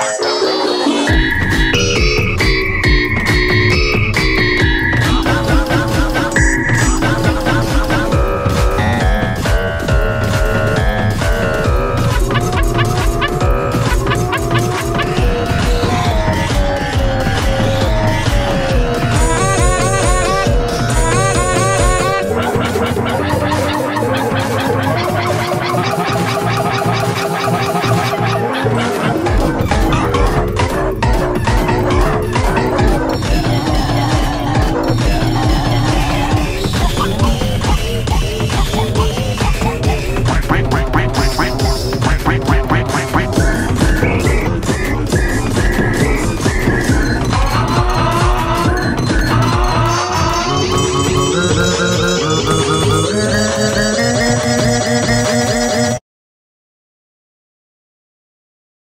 Sounds so cool.